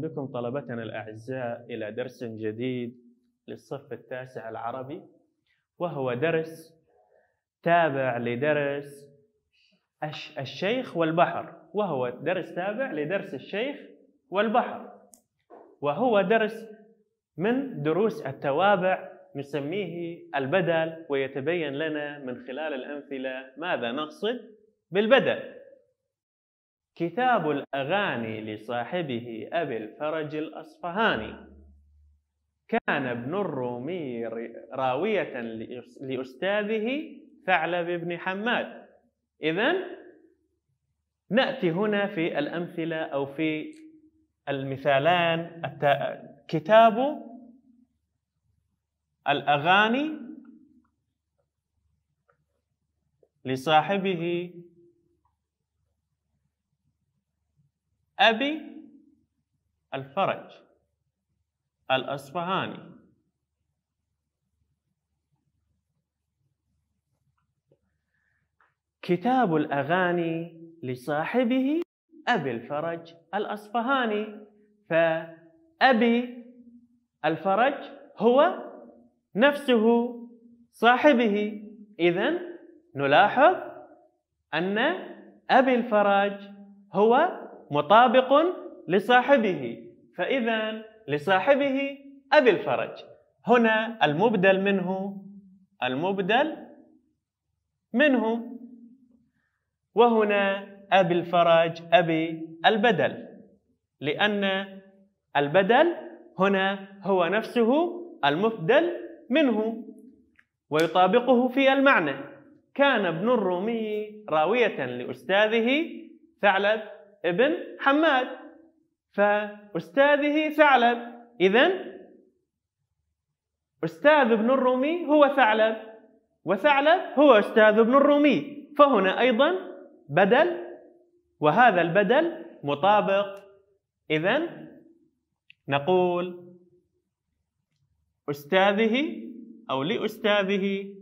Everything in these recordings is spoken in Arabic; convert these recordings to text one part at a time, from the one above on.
بكم طلبتنا الأعزاء إلى درس جديد للصف التاسع العربي وهو درس تابع لدرس الشيخ والبحر وهو درس تابع لدرس الشيخ والبحر وهو درس من دروس التوابع نسميه البدل ويتبين لنا من خلال الأمثلة ماذا نقصد بالبدل. كتاب الأغاني لصاحبه أبي الفرج الأصفهاني. كان ابن الرومي راوية لأستاذه ثعلب بن حماد. إذا نأتي هنا في الأمثلة أو في المثالان. كتاب الأغاني لصاحبه أبي الفرج الأصفهاني. كتاب الأغاني لصاحبه أبي الفرج الأصفهاني. فأبي الفرج هو نفسه صاحبه. إذا نلاحظ أن أبي الفرج هو مطابق لصاحبه. فإذا لصاحبه أبي الفرج. هنا المبدل منه المبدل منه. وهنا أبي الفرج أبي البدل. لأن البدل هنا هو نفسه المبدل منه. ويطابقه في المعنى. كان ابن الرومي راوية لأستاذه ثعلب ابن حماد. فأستاذه ثعلب. إذا أستاذ ابن الرومي هو ثعلب وثعلب هو أستاذ ابن الرومي. فهنا أيضا بدل وهذا البدل مطابق. إذا نقول أستاذه أو لأستاذه.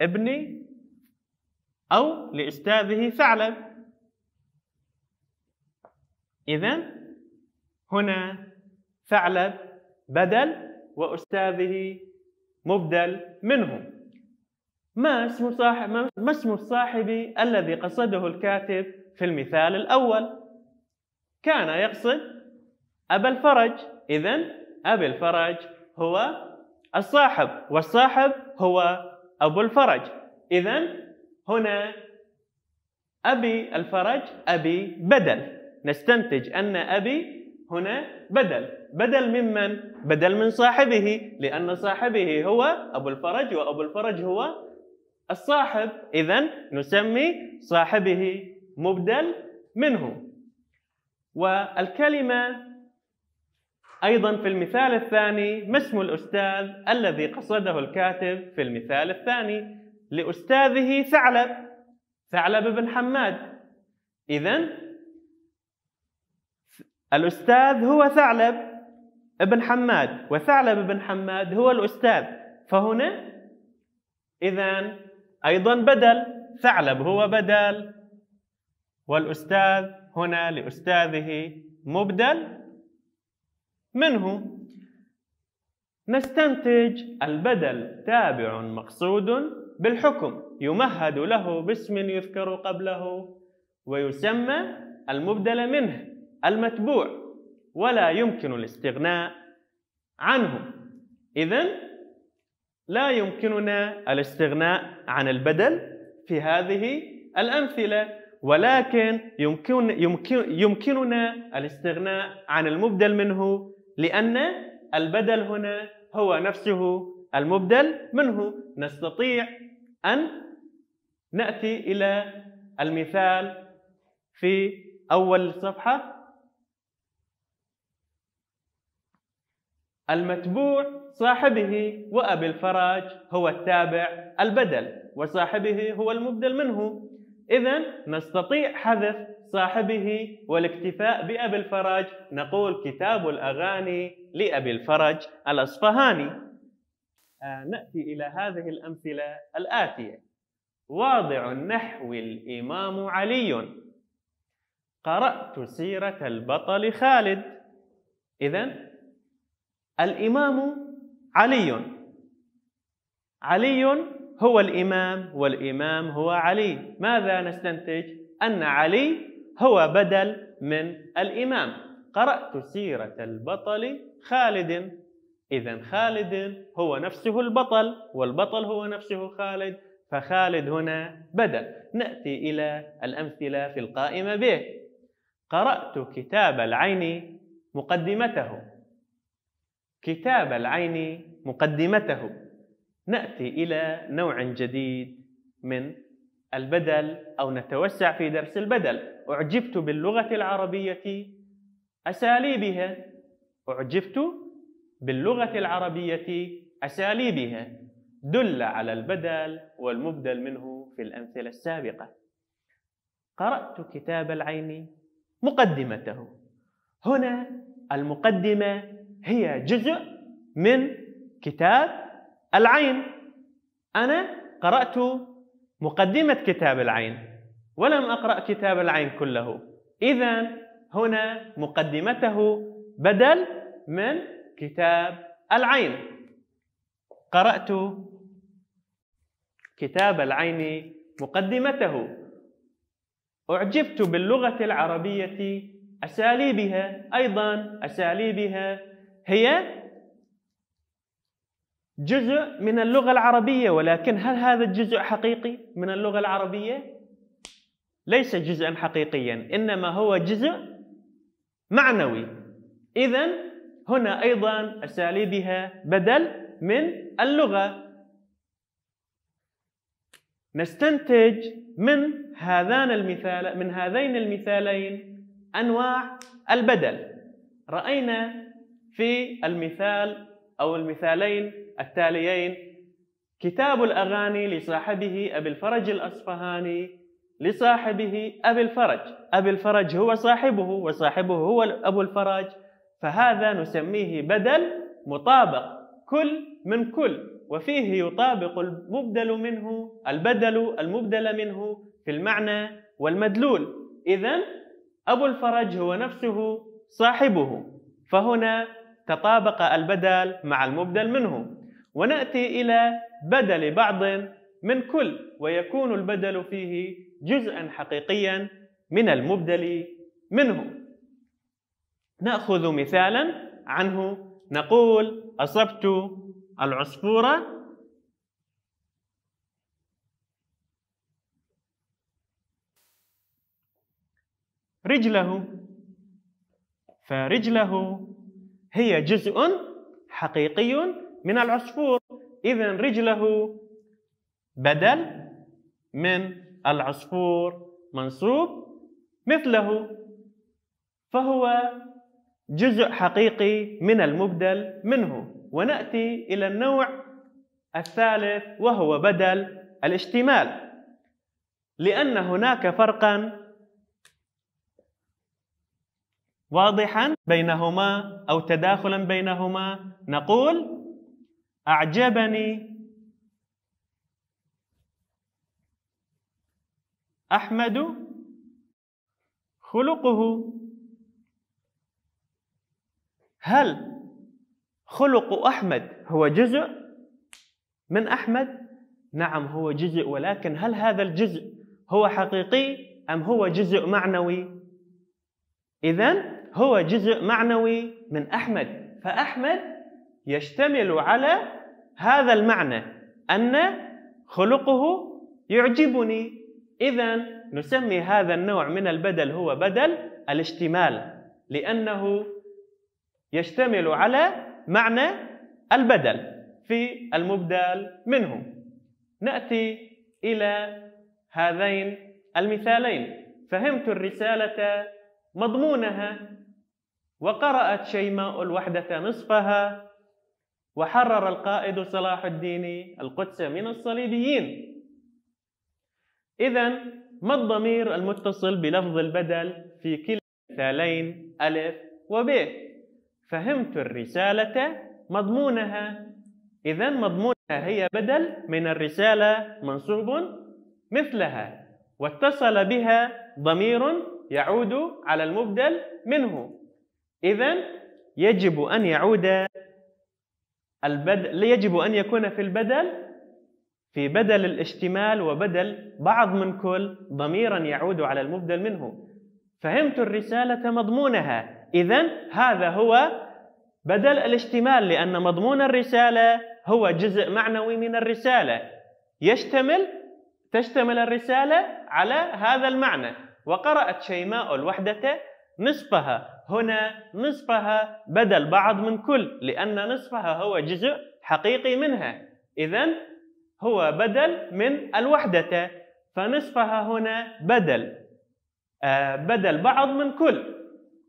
ابني أو لأستاذه ثعلب إذا هنا ثعلب بدل وأستاذه مبدل منه. ما اسم صاحب ما اسم الصاحب الذي قصده الكاتب في المثال الأول؟ كان يقصد أبا الفرج. إذا أبي الفرج هو الصاحب والصاحب هو أبو الفرج. إذا هنا أبي الفرج أبي بدل. نستنتج أن أبي هنا بدل. بدل ممن؟ بدل من صاحبه لأن صاحبه هو أبو الفرج وأبو الفرج هو الصاحب. إذا نسمي صاحبه مبدل منه. والكلمة أيضا في المثال الثاني ما اسم الأستاذ الذي قصده الكاتب في المثال الثاني؟ لأستاذه ثعلب ثعلب بن حماد. إذا الأستاذ هو ثعلب بن حماد وثعلب بن حماد هو الأستاذ. فهنا إذا أيضا بدل ثعلب هو بدل والأستاذ هنا لأستاذه مبدل منه. نستنتج البدل تابع مقصود. بالحكم يمهد له باسم يذكر قبله ويسمى المبدل منه المتبوع ولا يمكن الاستغناء عنه. إذا لا يمكننا الاستغناء عن البدل في هذه الأمثلة ولكن يمكن يمكن يمكننا الاستغناء عن المبدل منه لأن البدل هنا هو نفسه المبدل منه. نستطيع أن نأتي إلى المثال في أول الصفحة المتبوع صاحبه وأبي الفراج هو التابع البدل وصاحبه هو المبدل منه. إذا نستطيع حذف صاحبه والاكتفاء بأبي الفرج نقول كتاب الأغاني لأبي الفرج الأصفهاني. آه نأتي إلى هذه الأمثلة الآتية. واضع النحو الإمام علي. قرأت سيرة البطل خالد. إذا الإمام علي. علي هو الإمام والإمام هو علي. ماذا نستنتج؟ أن علي هو بدل من الإمام. قرأت سيرة البطل خالد. إذا خالد هو نفسه البطل والبطل هو نفسه خالد فخالد هنا بدل نأتي إلى الأمثلة في القائمة به. قرأت كتاب العين مقدمته. كتاب العين مقدمته. نأتي إلى نوع جديد من البدل أو نتوسع في درس البدل. أعجبت باللغة العربية أساليبها. أعجبت باللغة العربية أساليبها دل على البدل والمبدل منه في الأمثلة السابقة. قرأت كتاب العين مقدمته. هنا المقدمة هي جزء من كتاب العين. أنا قرأت مقدمة كتاب العين ولم أقرأ كتاب العين كله. إذا هنا مقدمته بدل من كتاب العين. قرأت كتاب العين مقدمته. أعجبت باللغة العربية أساليبها أيضا أساليبها هي جزء من اللغة العربية ولكن هل هذا الجزء حقيقي من اللغة العربية؟ ليس جزءا حقيقيا إنما هو جزء معنوي. إذا هنا أيضا أساليبها بدل من اللغة. نستنتج من هذان المثال من هذين المثالين أنواع البدل. رأينا في المثال أو المثالين التاليين كتاب الأغاني لصاحبه أبي الفرج الأصفهاني لصاحبه أبي الفرج. أبي الفرج هو صاحبه وصاحبه هو أبو الفرج. فهذا نسميه بدل مطابق كل من كل وفيه يطابق المبدل منه البدل المبدل منه في المعنى والمدلول. إذا أبو الفرج هو نفسه صاحبه فهنا تطابق البدل مع المبدل منه. ونأتي إلى بدل بعض من كل ويكون البدل فيه جزءا حقيقيا من المبدل منه. نأخذ مثالا عنه. نقول أصبت العصفورة رجله. فرجله هي جزء حقيقي من العصفور. إذا رجله بدل من العصفور منصوب مثله فهو جزء حقيقي من المبدل منه. ونأتي إلى النوع الثالث وهو بدل الاشتمال. لأن هناك فرقا واضحا بينهما أو تداخلا بينهما. نقول أعجبني أحمد خلقه. هل خلق أحمد هو جزء من أحمد؟ نعم هو جزء ولكن هل هذا الجزء هو حقيقي أم هو جزء معنوي؟ إذا هو جزء معنوي من أحمد فأحمد يشتمل على هذا المعنى أن خلقه يعجبني إذا نسمي هذا النوع من البدل هو بدل الاشتمال لأنه يشتمل على معنى البدل في المبدل منه. نأتي إلى هذين المثالين. فهمت الرسالة مضمونها. وقرأت شيماء الوحدة نصفها. وحرر القائد صلاح الدين القدس من الصليبيين. إذا ما الضمير المتصل بلفظ البدل في كلا المثالين ألف وب؟ فهمت الرسالة مضمونها. إذا مضمونها هي بدل من الرسالة منصوب مثلها واتصل بها ضمير يعود على المبدل منه. إذا يجب أن يعود البدل يجب أن يكون في البدل في بدل الاشتمال وبدل بعض من كل ضميرا يعود على المبدل منه. فهمت الرسالة مضمونها. إذا هذا هو بدل الاشتمال لأن مضمون الرسالة هو جزء معنوي من الرسالة. يشتمل تشتمل الرسالة على هذا المعنى. وقرأت شيماء الوحدة نصفها. هنا نصفها بدل بعض من كل لأن نصفها هو جزء حقيقي منها. إذا هو بدل من الوحدة فنصفها هنا بدل. آه، بدل بعض من كل.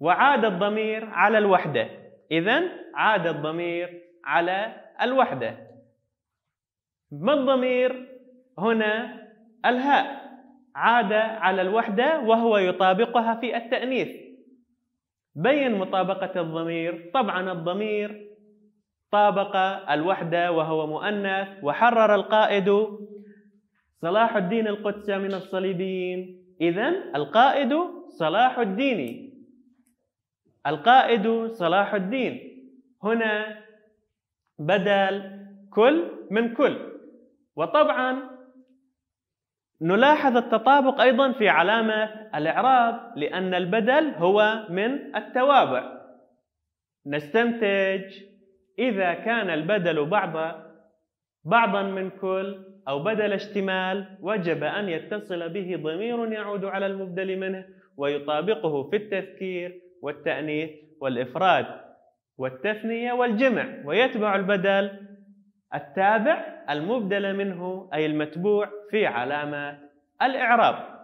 وعاد الضمير على الوحدة. إذا عاد الضمير على الوحدة. ما الضمير؟ هنا الهاء. عاد على الوحدة وهو يطابقها في التأنيث. بين مطابقة الضمير. طبعا الضمير طابق الوحدة وهو مؤنث وحرر القائد. صلاح الدين القدس من الصليبيين. إذا القائد صلاح الدين. القائد صلاح الدين. هنا بدل كل من كل. وطبعا نلاحظ التطابق أيضا في علامة الإعراب لأن البدل هو من التوابع. نستنتج إذا كان البدل بعض بعضا من كل أو بدل اشتمال وجب أن يتصل به ضمير يعود على المبدل منه ويطابقه في التذكير. والتأنيث والإفراد والتثنية والجمع ويتبع البدل التابع المبدل منه أي المتبوع في علامات الإعراب.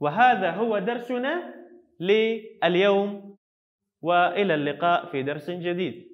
وهذا هو درسنا لليوم وإلى اللقاء في درس جديد.